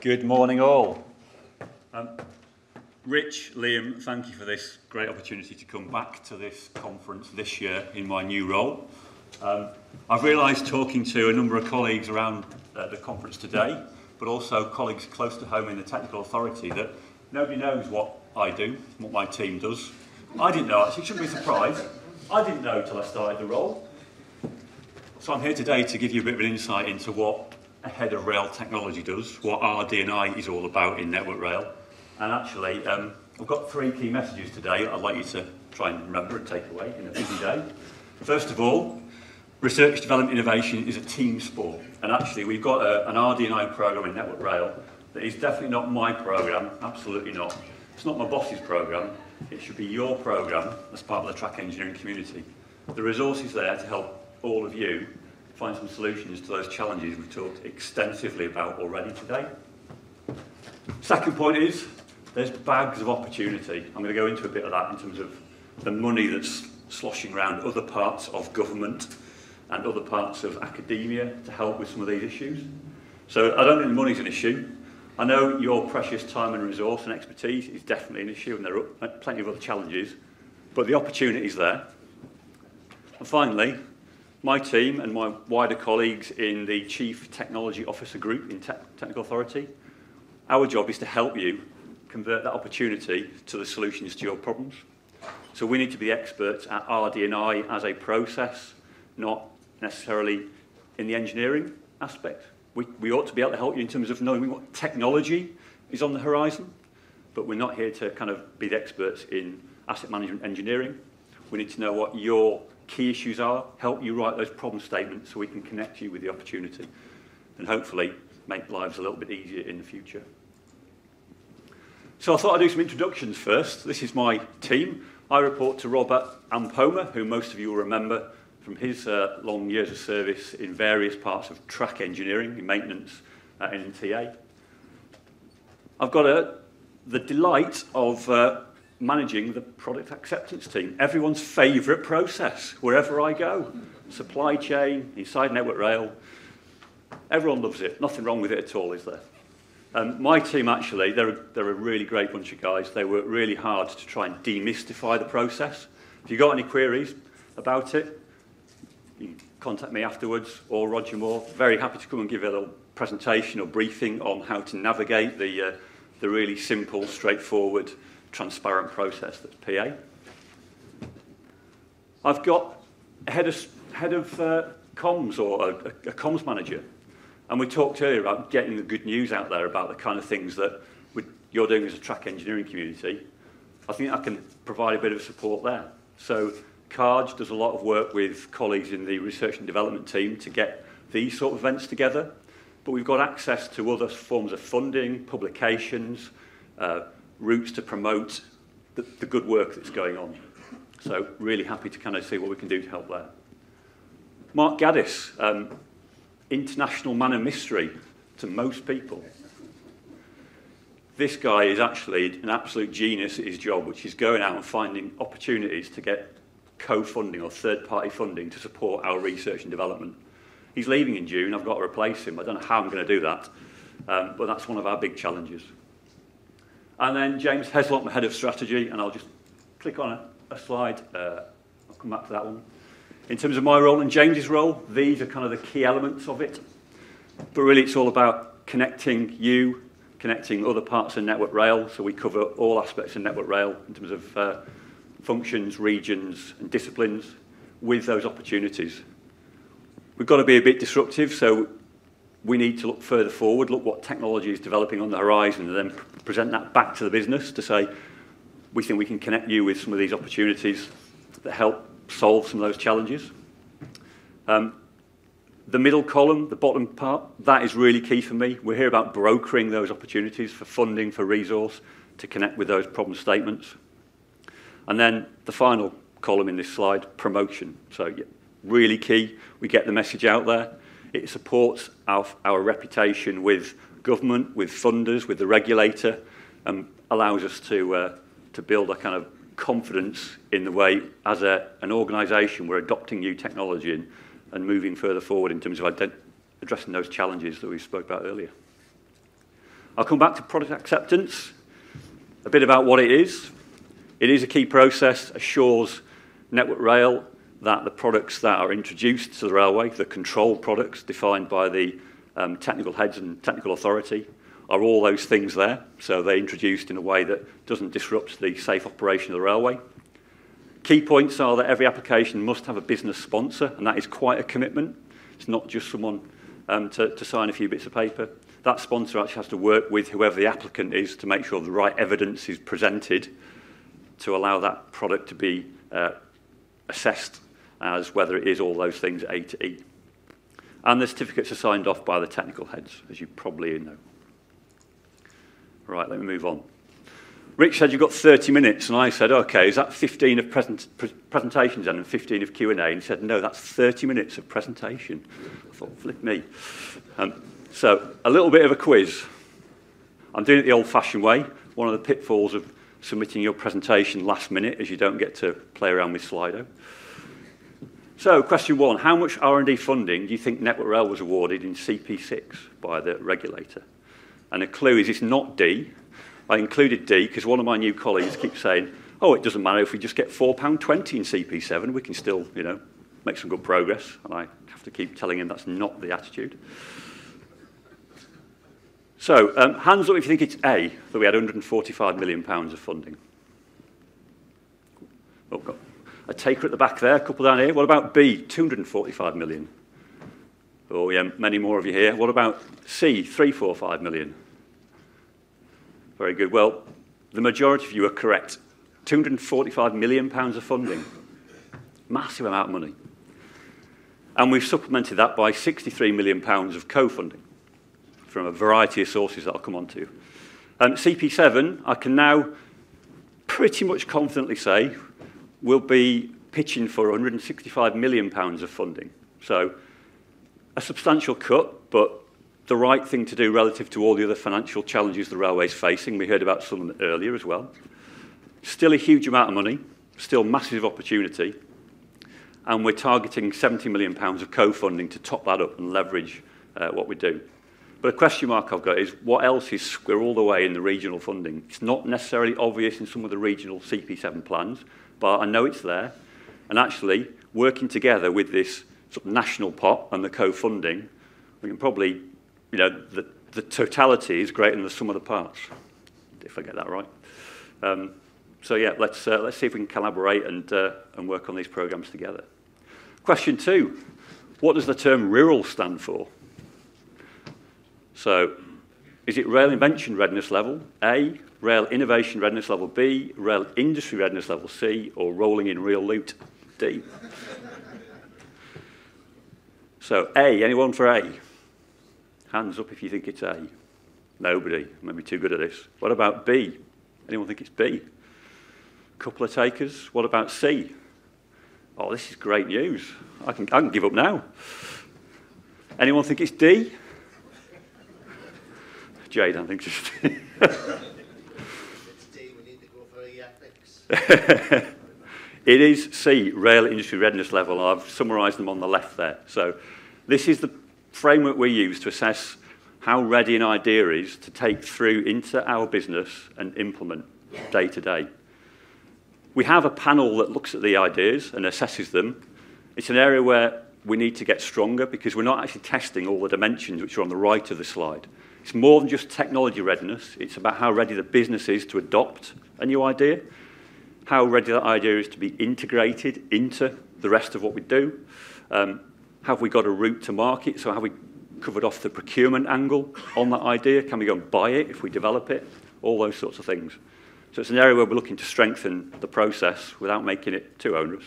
Good morning, all. Um, Rich, Liam, thank you for this great opportunity to come back to this conference this year in my new role. Um, I've realised talking to a number of colleagues around uh, the conference today, but also colleagues close to home in the technical authority, that nobody knows what I do, what my team does. I didn't know, actually, shouldn't be surprised. I didn't know till I started the role. So I'm here today to give you a bit of an insight into what head of rail technology does, what RD&I is all about in Network Rail. And actually, um, I've got three key messages today I'd like you to try and remember and take away in a busy day. First of all, research, development, innovation is a team sport. And actually, we've got a, an RD&I program in Network Rail that is definitely not my program, absolutely not. It's not my boss's program, it should be your program as part of the track engineering community. The resources there to help all of you find some solutions to those challenges we've talked extensively about already today. Second point is there's bags of opportunity. I'm going to go into a bit of that in terms of the money that's sloshing around other parts of government and other parts of academia to help with some of these issues. So I don't think money's an issue. I know your precious time and resource and expertise is definitely an issue and there are plenty of other challenges, but the opportunity is there. And finally, my team and my wider colleagues in the Chief Technology Officer Group in Te Technical Authority, our job is to help you convert that opportunity to the solutions to your problems. So we need to be experts at RD&I as a process, not necessarily in the engineering aspect. We, we ought to be able to help you in terms of knowing what technology is on the horizon, but we're not here to kind of be the experts in asset management engineering. We need to know what your key issues are, help you write those problem statements so we can connect you with the opportunity and hopefully make lives a little bit easier in the future. So I thought I'd do some introductions first. This is my team. I report to Robert Ampomah, who most of you will remember from his uh, long years of service in various parts of track engineering, in maintenance uh, and in TA. I've got a, the delight of uh, managing the product acceptance team. Everyone's favourite process, wherever I go. Supply chain, inside Network Rail. Everyone loves it. Nothing wrong with it at all, is there? Um, my team, actually, they're a, they're a really great bunch of guys. They work really hard to try and demystify the process. If you've got any queries about it, you contact me afterwards or Roger Moore. Very happy to come and give a little presentation or briefing on how to navigate the, uh, the really simple, straightforward transparent process that's PA. I've got a head of, head of uh, comms or a, a comms manager. And we talked earlier about getting the good news out there about the kind of things that we, you're doing as a track engineering community. I think I can provide a bit of support there. So Carge does a lot of work with colleagues in the research and development team to get these sort of events together. But we've got access to other forms of funding, publications, uh, routes to promote the, the good work that's going on. So really happy to kind of see what we can do to help there. Mark Gaddis, um, international man of mystery to most people. This guy is actually an absolute genius at his job, which is going out and finding opportunities to get co-funding or third-party funding to support our research and development. He's leaving in June. I've got to replace him. I don't know how I'm going to do that, um, but that's one of our big challenges. And then James Heslop, the head of strategy, and I'll just click on a, a slide. Uh, I'll come back to that one. In terms of my role and James's role, these are kind of the key elements of it. But really, it's all about connecting you, connecting other parts of Network Rail. So we cover all aspects of Network Rail in terms of uh, functions, regions, and disciplines with those opportunities. We've got to be a bit disruptive, so we need to look further forward, look what technology is developing on the horizon, and then present that back to the business to say, we think we can connect you with some of these opportunities that help solve some of those challenges. Um, the middle column, the bottom part, that is really key for me. We're here about brokering those opportunities for funding, for resource, to connect with those problem statements. And then the final column in this slide, promotion. So yeah, really key. We get the message out there. It supports our, our reputation with government, with funders, with the regulator, and allows us to, uh, to build a kind of confidence in the way, as a, an organisation, we're adopting new technology and, and moving further forward in terms of addressing those challenges that we spoke about earlier. I'll come back to product acceptance, a bit about what it is. It is a key process, assures Network Rail that the products that are introduced to the railway, the control products defined by the um, technical heads and technical authority, are all those things there. So they're introduced in a way that doesn't disrupt the safe operation of the railway. Key points are that every application must have a business sponsor, and that is quite a commitment. It's not just someone um, to, to sign a few bits of paper. That sponsor actually has to work with whoever the applicant is to make sure the right evidence is presented to allow that product to be uh, assessed as whether it is all those things A to E. And the certificates are signed off by the technical heads, as you probably know. Right, let me move on. Rich said you've got 30 minutes, and I said, okay, is that 15 of present, pre presentations then and 15 of Q&A? And he said, no, that's 30 minutes of presentation. I thought, flip me. Um, so, a little bit of a quiz. I'm doing it the old-fashioned way. One of the pitfalls of submitting your presentation last minute is you don't get to play around with Slido. So, question one, how much R&D funding do you think Network Rail was awarded in CP6 by the regulator? And the clue is it's not D. I included D because one of my new colleagues keeps saying, oh, it doesn't matter if we just get £4.20 in CP7, we can still, you know, make some good progress. And I have to keep telling him that's not the attitude. So, um, hands up if you think it's A, that we had £145 million of funding. Oh, got a taker at the back there, a couple down here. What about B, 245 million? Oh, yeah, many more of you here. What about C, 345 million? Very good. Well, the majority of you are correct. 245 million pounds of funding. Massive amount of money. And we've supplemented that by 63 million pounds of co-funding from a variety of sources that I'll come on to. Um, CP7, I can now pretty much confidently say will be pitching for 165 million pounds of funding. So a substantial cut, but the right thing to do relative to all the other financial challenges the railway is facing. We heard about some of them earlier as well. Still a huge amount of money, still massive opportunity, and we're targeting 70 million pounds of co-funding to top that up and leverage uh, what we do. But a question mark I've got is what else is squirreled away in the regional funding? It's not necessarily obvious in some of the regional CP7 plans, but I know it's there. And actually, working together with this sort of national pot and the co-funding, we can probably, you know, the, the totality is greater than the sum of the parts, if I get that right. Um, so yeah, let's, uh, let's see if we can collaborate and, uh, and work on these programs together. Question two, what does the term rural stand for? So is it rail invention readiness level, A, rail innovation readiness level B, rail industry readiness level C, or rolling in real loot D. so A, anyone for A? Hands up if you think it's A. Nobody, maybe too good at this. What about B? Anyone think it's B? Couple of takers. What about C? Oh, this is great news. I can, I can give up now. Anyone think it's D? Jade, I think it's D. it is C, rail industry readiness level. I've summarised them on the left there. So this is the framework we use to assess how ready an idea is to take through into our business and implement day to day. We have a panel that looks at the ideas and assesses them. It's an area where we need to get stronger because we're not actually testing all the dimensions which are on the right of the slide. It's more than just technology readiness. It's about how ready the business is to adopt a new idea how ready that idea is to be integrated into the rest of what we do. Um, have we got a route to market? So have we covered off the procurement angle on that idea? Can we go and buy it if we develop it? All those sorts of things. So it's an area where we're looking to strengthen the process without making it too onerous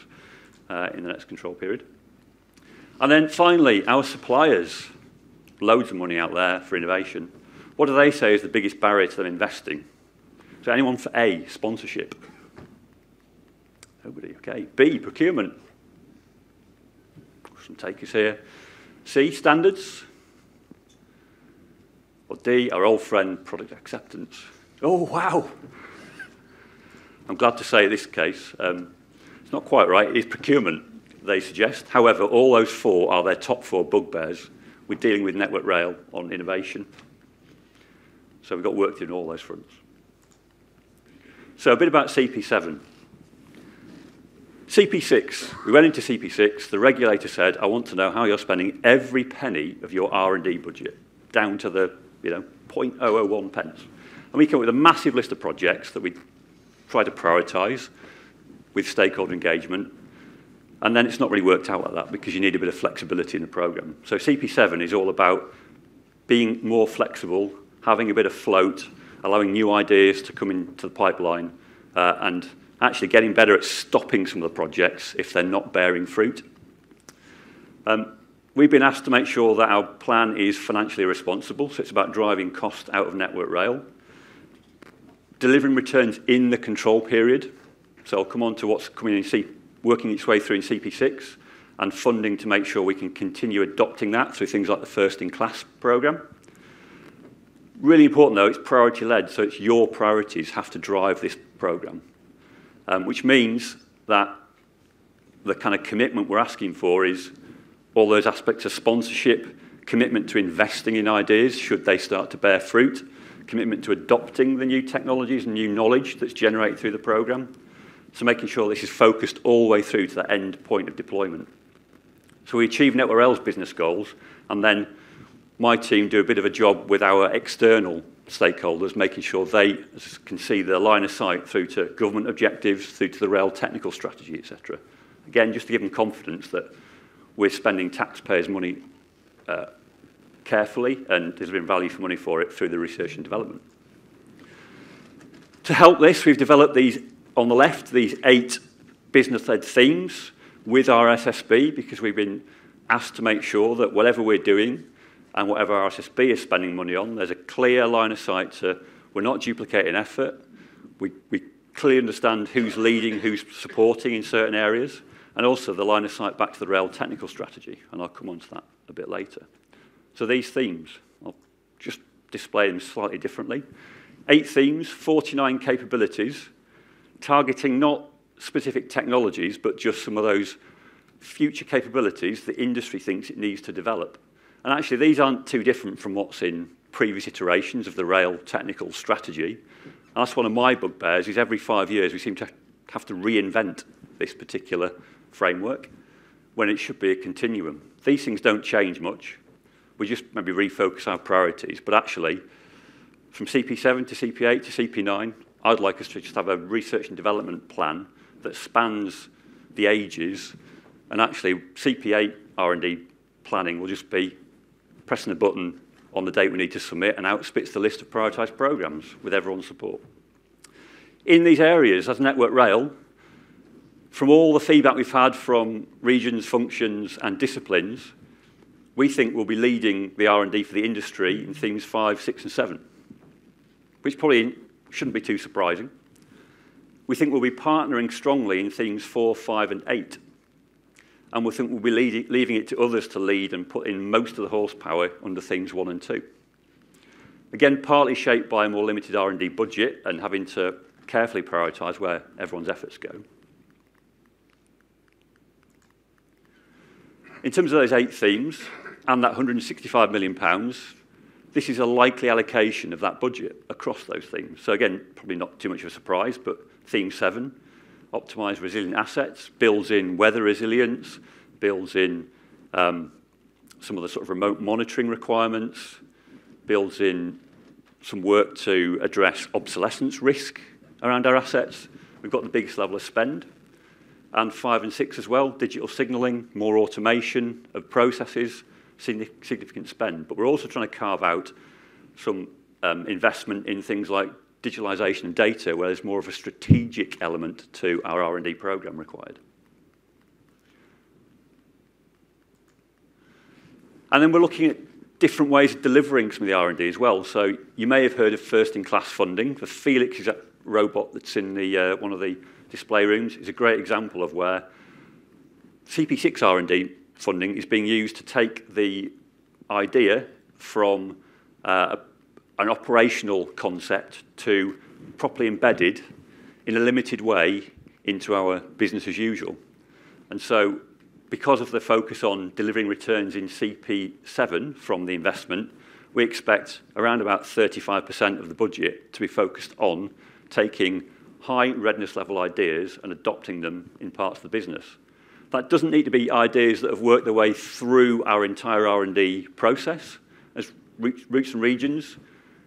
uh, in the next control period. And then finally, our suppliers, loads of money out there for innovation. What do they say is the biggest barrier to them investing? So anyone for A, sponsorship? Nobody, okay. B, procurement. Some takers here. C, standards. Or D, our old friend, product acceptance. Oh, wow. I'm glad to say this case, um, it's not quite right. It is procurement, they suggest. However, all those four are their top four bugbears with dealing with Network Rail on innovation. So we've got work to do on all those fronts. So a bit about CP7. CP6, we went into CP6, the regulator said, I want to know how you're spending every penny of your R&D budget, down to the, you know, 0.001 pence. And we came up with a massive list of projects that we try to prioritise with stakeholder engagement. And then it's not really worked out like that because you need a bit of flexibility in the programme. So CP7 is all about being more flexible, having a bit of float, allowing new ideas to come into the pipeline, uh, and actually getting better at stopping some of the projects if they're not bearing fruit. Um, we've been asked to make sure that our plan is financially responsible, so it's about driving cost out of Network Rail, delivering returns in the control period, so I'll come on to what's coming in C working its way through in CP6, and funding to make sure we can continue adopting that through things like the First in Class programme. Really important though, it's priority led, so it's your priorities have to drive this programme um, which means that the kind of commitment we're asking for is all those aspects of sponsorship, commitment to investing in ideas should they start to bear fruit, commitment to adopting the new technologies and new knowledge that's generated through the programme. So making sure this is focused all the way through to the end point of deployment. So we achieve Network Rail's business goals, and then my team do a bit of a job with our external stakeholders, making sure they can see the line of sight through to government objectives, through to the rail technical strategy, etc. Again, just to give them confidence that we're spending taxpayers' money uh, carefully and there's been value for money for it through the research and development. To help this, we've developed these, on the left, these eight business-led themes with our SSB, because we've been asked to make sure that whatever we're doing and whatever our SSB is spending money on, there's a clear line of sight to we're not duplicating effort. We, we clearly understand who's leading, who's supporting in certain areas, and also the line of sight back to the rail technical strategy, and I'll come on to that a bit later. So these themes, I'll just display them slightly differently. Eight themes, 49 capabilities, targeting not specific technologies, but just some of those future capabilities the industry thinks it needs to develop. And actually, these aren't too different from what's in previous iterations of the rail technical strategy. And that's one of my bugbears, is every five years we seem to have to reinvent this particular framework when it should be a continuum. These things don't change much. We just maybe refocus our priorities. But actually, from CP7 to CP8 to CP9, I'd like us to just have a research and development plan that spans the ages. And actually, CP8 R&D planning will just be pressing a button on the date we need to submit and out spits the list of prioritised programmes with everyone's support. In these areas, as Network Rail, from all the feedback we've had from regions, functions and disciplines, we think we'll be leading the R&D for the industry in themes 5, 6 and 7, which probably shouldn't be too surprising. We think we'll be partnering strongly in themes 4, 5 and 8, and we think we'll be leaving it to others to lead and put in most of the horsepower under themes one and two. Again, partly shaped by a more limited R&D budget and having to carefully prioritise where everyone's efforts go. In terms of those eight themes and that 165 million pounds, this is a likely allocation of that budget across those themes. So again, probably not too much of a surprise, but theme seven, optimize resilient assets, builds in weather resilience, builds in um, some of the sort of remote monitoring requirements, builds in some work to address obsolescence risk around our assets. We've got the biggest level of spend. And five and six as well, digital signalling, more automation of processes, significant spend. But we're also trying to carve out some um, investment in things like digitalization and data, where there's more of a strategic element to our R&D program required. And then we're looking at different ways of delivering some of the R&D as well. So you may have heard of first-in-class funding. The Felix is a robot that's in the, uh, one of the display rooms is a great example of where CP6 R&D funding is being used to take the idea from uh, an operational concept to properly embedded in a limited way into our business as usual. And so because of the focus on delivering returns in CP7 from the investment, we expect around about 35% of the budget to be focused on taking high readiness level ideas and adopting them in parts of the business. That doesn't need to be ideas that have worked their way through our entire R&D process. As routes and regions,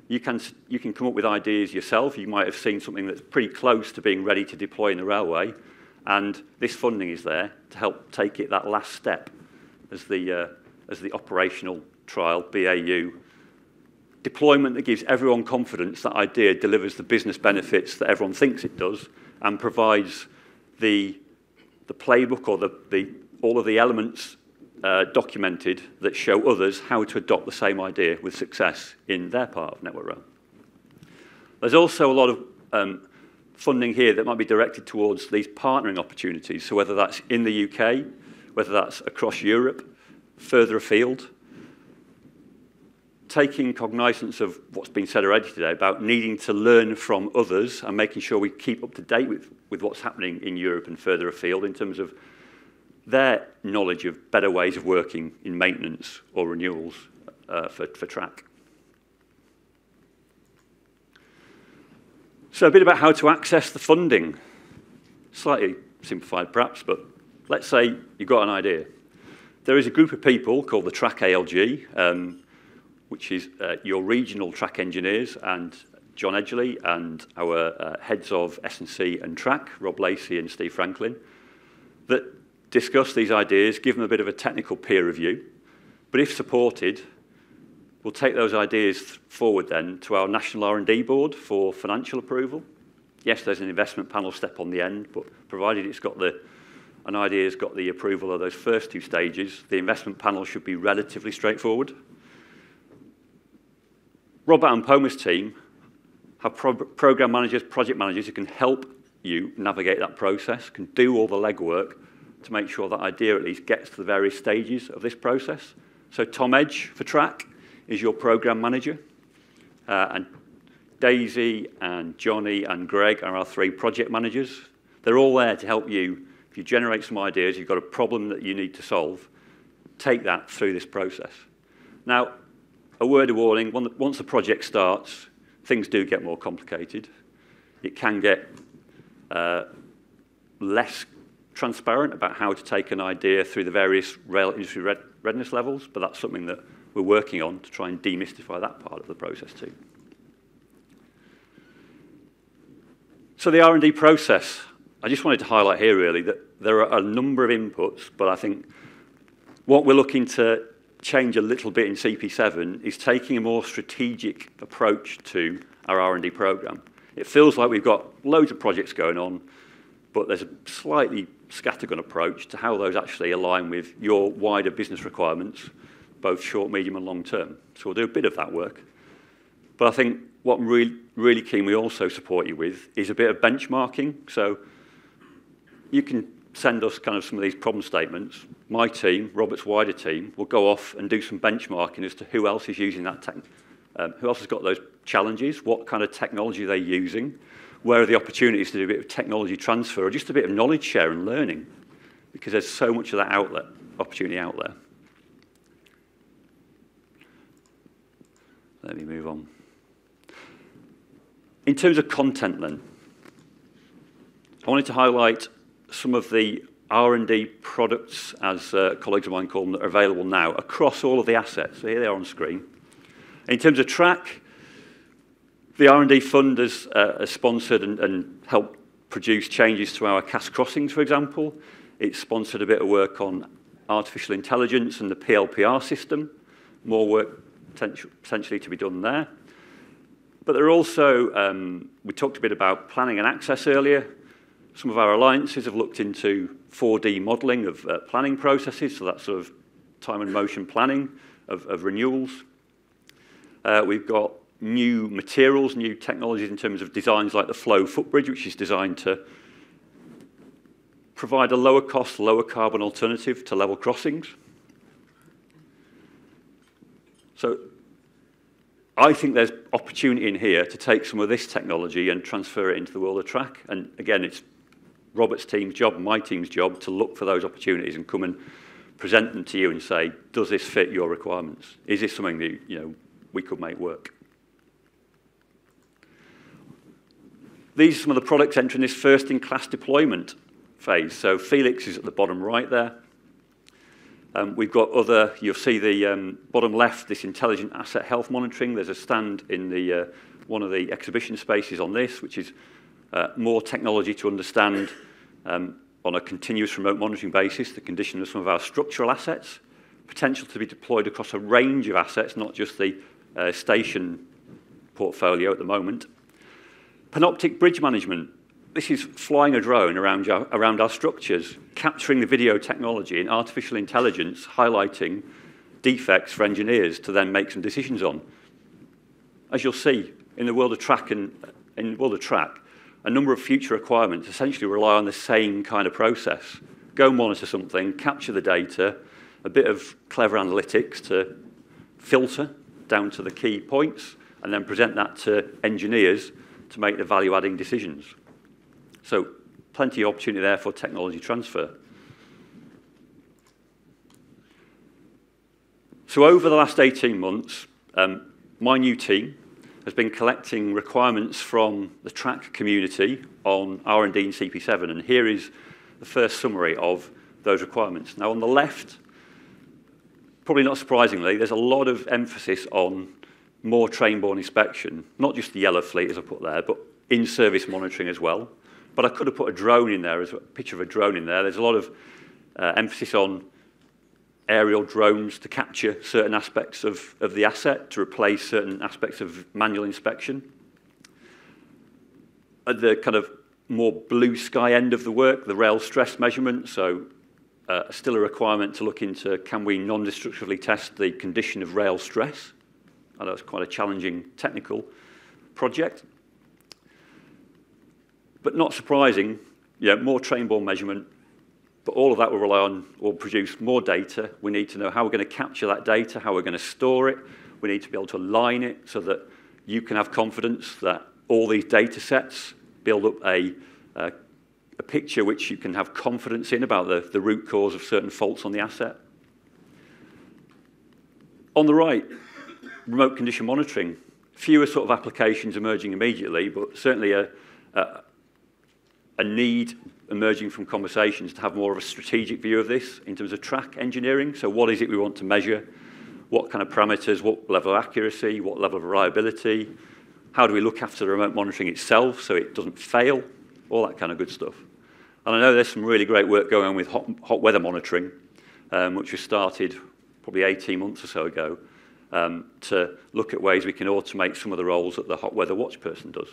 you can, you can come up with ideas yourself. You might have seen something that's pretty close to being ready to deploy in the railway, and this funding is there to help take it that last step as the, uh, as the operational trial, BAU, deployment that gives everyone confidence that idea delivers the business benefits that everyone thinks it does and provides the, the playbook or the, the, all of the elements uh, documented that show others how to adopt the same idea with success in their part of Network Rail. There's also a lot of um, funding here that might be directed towards these partnering opportunities. So whether that's in the UK, whether that's across Europe, further afield, taking cognizance of what's been said already today about needing to learn from others and making sure we keep up to date with, with what's happening in Europe and further afield in terms of their knowledge of better ways of working in maintenance or renewals uh, for, for track. So a bit about how to access the funding. Slightly simplified perhaps, but let's say you've got an idea. There is a group of people called the Track ALG, um, which is uh, your regional track engineers and John Edgley and our uh, heads of S&C and track, Rob Lacey and Steve Franklin, that discuss these ideas, give them a bit of a technical peer review, but if supported, we'll take those ideas forward then to our National R&D Board for financial approval. Yes, there's an investment panel step on the end, but provided it's got the an idea has got the approval of those first two stages, the investment panel should be relatively straightforward. Robert Ampomah's team have pro program managers, project managers who can help you navigate that process, can do all the legwork to make sure that idea at least gets to the various stages of this process. So Tom Edge for track is your program manager. Uh, and Daisy and Johnny and Greg are our three project managers. They're all there to help you. If you generate some ideas, you've got a problem that you need to solve, take that through this process. Now, a word of warning, once the project starts, things do get more complicated. It can get uh, less transparent about how to take an idea through the various rail industry red readiness levels, but that's something that we're working on to try and demystify that part of the process too. So the R&D process, I just wanted to highlight here really that there are a number of inputs, but I think what we're looking to change a little bit in CP7 is taking a more strategic approach to our R&D program. It feels like we've got loads of projects going on, but there's a slightly scattergun approach to how those actually align with your wider business requirements, both short, medium and long term. So we'll do a bit of that work. But I think what I'm really, really keen we also support you with is a bit of benchmarking. So you can send us kind of some of these problem statements. My team, Robert's wider team, will go off and do some benchmarking as to who else is using that tech, um, who else has got those challenges, what kind of technology they're using, where are the opportunities to do a bit of technology transfer or just a bit of knowledge share and learning because there's so much of that outlet, opportunity out there. Let me move on. In terms of content then, I wanted to highlight some of the R&D products, as uh, colleagues of mine call them, that are available now across all of the assets. So here they are on screen. In terms of track, the R&D fund has, uh, sponsored and, and helped produce changes to our cast crossings, for example. It's sponsored a bit of work on artificial intelligence and the PLPR system. More work potentially to be done there. But there are also, um, we talked a bit about planning and access earlier. Some of our alliances have looked into 4D modelling of uh, planning processes, so that's sort of time and motion planning of, of renewals. Uh, we've got new materials, new technologies in terms of designs like the flow footbridge, which is designed to provide a lower cost, lower carbon alternative to level crossings. So I think there's opportunity in here to take some of this technology and transfer it into the world of track. And again, it's Robert's team's job, my team's job, to look for those opportunities and come and present them to you and say, does this fit your requirements? Is this something that you know we could make work. These are some of the products entering this first-in-class deployment phase. So Felix is at the bottom right there. Um, we've got other, you'll see the um, bottom left, this intelligent asset health monitoring. There's a stand in the, uh, one of the exhibition spaces on this, which is uh, more technology to understand um, on a continuous remote monitoring basis the condition of some of our structural assets, potential to be deployed across a range of assets, not just the uh, station portfolio at the moment. Panoptic bridge management, this is flying a drone around, around our structures, capturing the video technology and artificial intelligence, highlighting defects for engineers to then make some decisions on. As you'll see, in the world of track and in the world of track, a number of future requirements essentially rely on the same kind of process. Go monitor something, capture the data, a bit of clever analytics to filter down to the key points, and then present that to engineers to make the value-adding decisions. So plenty of opportunity there for technology transfer. So over the last 18 months, um, my new team has been collecting requirements from the track community on R&D and CP7, and here is the first summary of those requirements. Now, on the left, probably not surprisingly, there's a lot of emphasis on more train-borne inspection, not just the yellow fleet, as I put there, but in-service monitoring as well. But I could have put a drone in there, as a picture of a drone in there. There's a lot of uh, emphasis on aerial drones to capture certain aspects of, of the asset, to replace certain aspects of manual inspection. At the kind of more blue sky end of the work, the rail stress measurement, so uh, still a requirement to look into can we non-destructively test the condition of rail stress. I know it's quite a challenging technical project. But not surprising, yeah, more train-borne measurement, but all of that will rely on, or produce more data. We need to know how we're going to capture that data, how we're going to store it. We need to be able to align it so that you can have confidence that all these data sets build up a, a, picture which you can have confidence in about the, the root cause of certain faults on the asset. On the right, remote condition monitoring. Fewer sort of applications emerging immediately, but certainly a, a, a need emerging from conversations to have more of a strategic view of this in terms of track engineering. So what is it we want to measure? What kind of parameters, what level of accuracy, what level of reliability? How do we look after the remote monitoring itself so it doesn't fail? All that kind of good stuff. And I know there's some really great work going on with hot, hot weather monitoring, um, which was started probably 18 months or so ago, um, to look at ways we can automate some of the roles that the hot weather watch person does.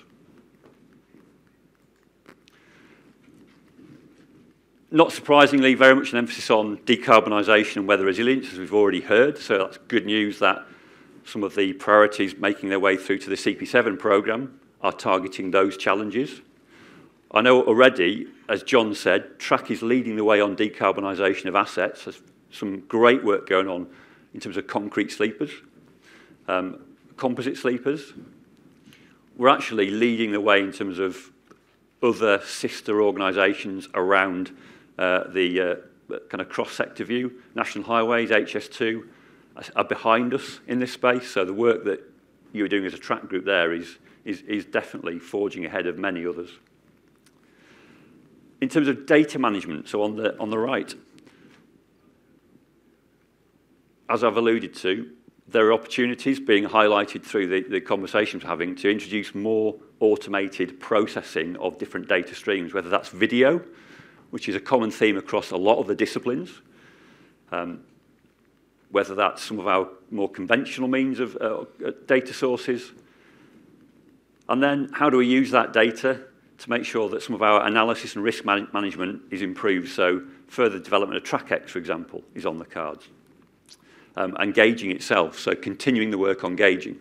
Not surprisingly, very much an emphasis on decarbonisation and weather resilience, as we've already heard. So that's good news that some of the priorities making their way through to the CP7 programme are targeting those challenges. I know already, as John said, Track is leading the way on decarbonisation of assets. There's some great work going on in terms of concrete sleepers, um, composite sleepers. We're actually leading the way in terms of other sister organisations around the uh, kind of cross-sector view. National Highways, HS2, are behind us in this space. So the work that you're doing as a track group there is, is, is definitely forging ahead of many others. In terms of data management, so on the, on the right, as I've alluded to, there are opportunities being highlighted through the, the conversations we're having to introduce more automated processing of different data streams, whether that's video, which is a common theme across a lot of the disciplines, um, whether that's some of our more conventional means of uh, uh, data sources. And then how do we use that data to make sure that some of our analysis and risk man management is improved? So further development of TrackX, for example, is on the cards. Um, and gauging itself, so continuing the work on gauging.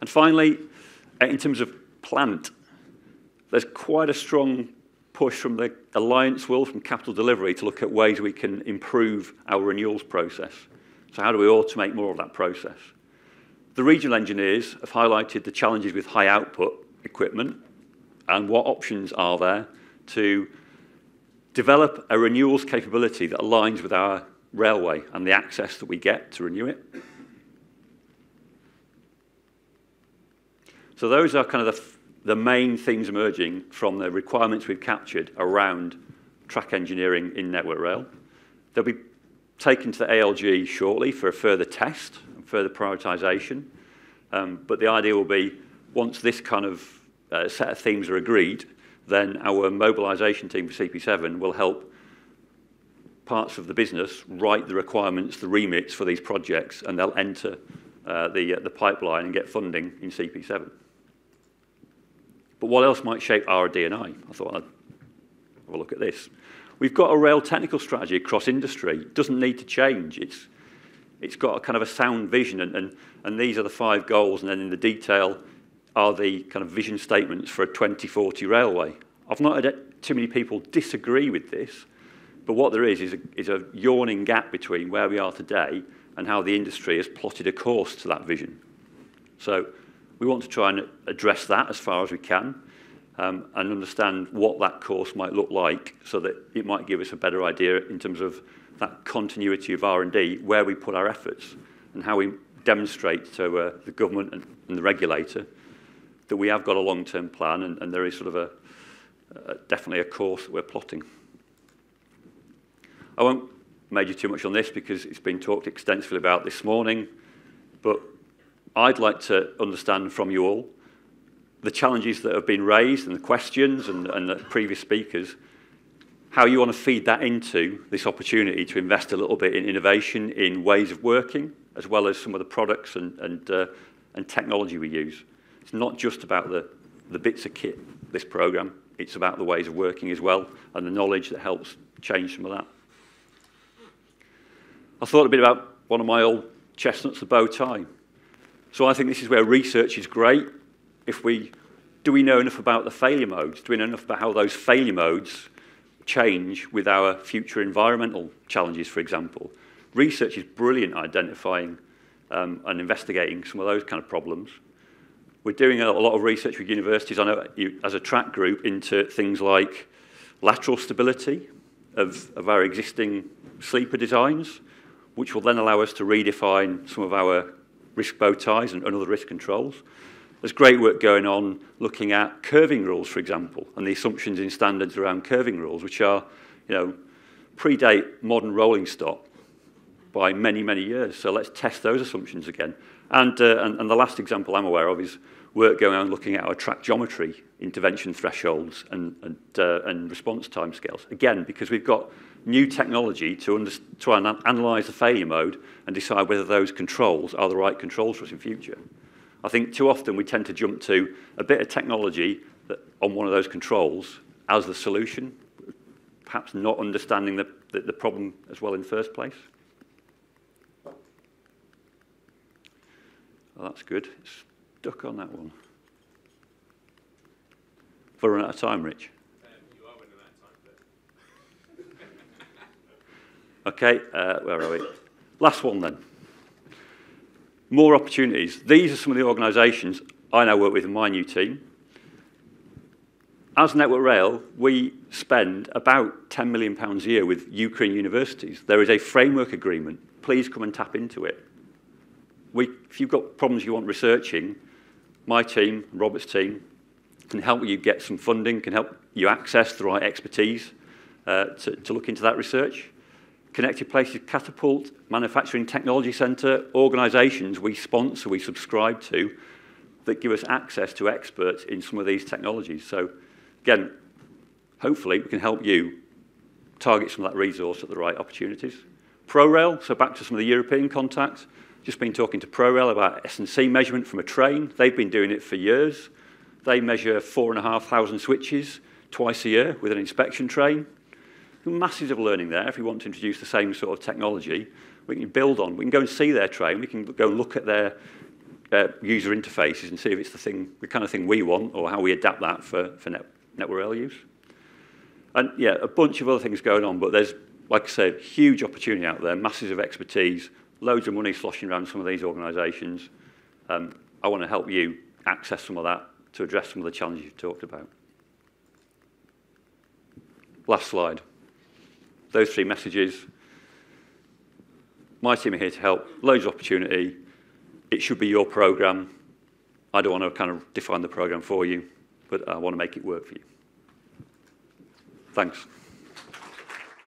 And finally, uh, in terms of plant there's quite a strong push from the alliance will from capital delivery, to look at ways we can improve our renewals process. So how do we automate more of that process? The regional engineers have highlighted the challenges with high output equipment and what options are there to develop a renewals capability that aligns with our railway and the access that we get to renew it. So those are kind of the, the main things emerging from the requirements we've captured around track engineering in Network Rail. They'll be taken to the ALG shortly for a further test and further prioritisation. Um, but the idea will be once this kind of uh, set of themes are agreed, then our mobilisation team for CP7 will help parts of the business write the requirements, the remits for these projects, and they'll enter uh, the, uh, the pipeline and get funding in CP7. But what else might shape RD&I? I thought I'd have a look at this. We've got a rail technical strategy across industry. It doesn't need to change. It's, it's got a kind of a sound vision, and, and, and these are the five goals, and then in the detail are the kind of vision statements for a 2040 railway. I've not had too many people disagree with this, but what there is is a, is a yawning gap between where we are today and how the industry has plotted a course to that vision. So we want to try and address that as far as we can um, and understand what that course might look like so that it might give us a better idea in terms of that continuity of R&D, where we put our efforts and how we demonstrate to uh, the government and, and the regulator that we have got a long-term plan and, and there is sort of a, definitely a course that we're plotting. I won't major too much on this because it's been talked extensively about this morning, but I'd like to understand from you all the challenges that have been raised and the questions and, and the previous speakers, how you want to feed that into this opportunity to invest a little bit in innovation, in ways of working, as well as some of the products and, and, uh, and technology we use. It's not just about the, the bits of kit, this program, it's about the ways of working as well and the knowledge that helps change some of that. I thought a bit about one of my old chestnuts, the bow tie. So I think this is where research is great if we, do we know enough about the failure modes? Do we know enough about how those failure modes change with our future environmental challenges, for example? Research is brilliant identifying um, and investigating some of those kind of problems. We're doing a, lot of research with universities, I know you, as a track group, into things like lateral stability of, of our existing sleeper designs, which will then allow us to redefine some of our risk bow ties and, and other risk controls. There's great work going on looking at curving rules, for example, and the assumptions in standards around curving rules, which are, you know, predate modern rolling stock by many, many years. So let's test those assumptions again. And, uh, and, and the last example I'm aware of is work going on looking at our track geometry intervention thresholds and, and, uh, and response timescales. Again, because we've got new technology to under, try and analyse the failure mode and decide whether those controls are the right controls for us in future. I think too often we tend to jump to a bit of technology that, on one of those controls as the solution, perhaps not understanding the, the, the problem as well in the first place. Oh, that's good. It's stuck on that one. Have I run out of time, Rich? Okay, uh, where are we? Last one then more opportunities. These are some of the organisations I now work with in my new team. As Network Rail, we spend about £10 million a year with Ukraine universities. There is a framework agreement. Please come and tap into it. We, if you've got problems you want researching, my team, Robert's team, can help you get some funding, can help you access the right expertise uh, to, to look into that research. Connected Places Catapult, Manufacturing Technology Centre, organisations we sponsor, we subscribe to, that give us access to experts in some of these technologies. So again, hopefully we can help you target some of that resource at the right opportunities. ProRail, so back to some of the European contacts, just been talking to ProRail about S&C measurement from a train. They've been doing it for years. They measure four and a half thousand switches twice a year with an inspection train masses of learning there if we want to introduce the same sort of technology. We can build on. We can go and see their train. We can go and look at their uh, user interfaces and see if it's the thing, the kind of thing we want or how we adapt that for, for net, network rail use. And yeah, a bunch of other things going on, but there's, like I said, huge opportunity out there, masses of expertise, loads of money sloshing around some of these organisations. Um, I want to help you access some of that to address some of the challenges you've talked about. Last slide those three messages. my team are here to help. Loads of opportunity. It should be your program. I don't want to kind of define the program for you, but I want to make it work for you. Thanks.